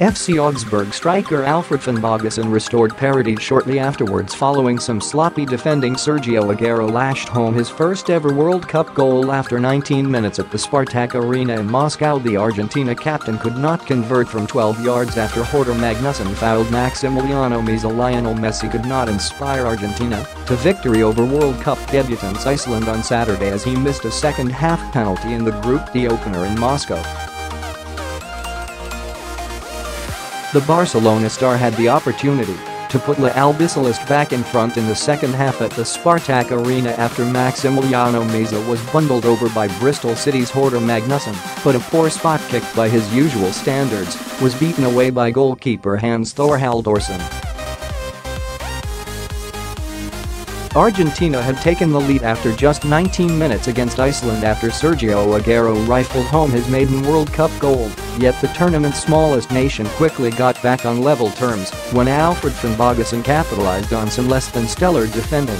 FC Augsburg striker Alfred Finnbogason restored parity shortly afterwards following some sloppy defending Sergio Aguero lashed home his first ever World Cup goal after 19 minutes at the Spartak Arena in Moscow the Argentina captain could not convert from 12 yards after Hordur Magnusson fouled Maximiliano Meza Lionel Messi could not inspire Argentina to victory over World Cup debutants Iceland on Saturday as he missed a second half penalty in the Group D opener in Moscow. The Barcelona star had the opportunity to put La Albiceleste back in front in the second half at the Spartak Arena after Maximiliano Meza was bundled over by Bristol City's Hordur Magnusson, but a poor spot kick by his usual standards was beaten away by goalkeeper Hannes Thor Halldorsson. Argentina had taken the lead after just 19 minutes against Iceland after Sergio Aguero rifled home his maiden World Cup gold, yet the tournament's smallest nation quickly got back on level terms when Alfred Finnbogason capitalized on some less than stellar defending.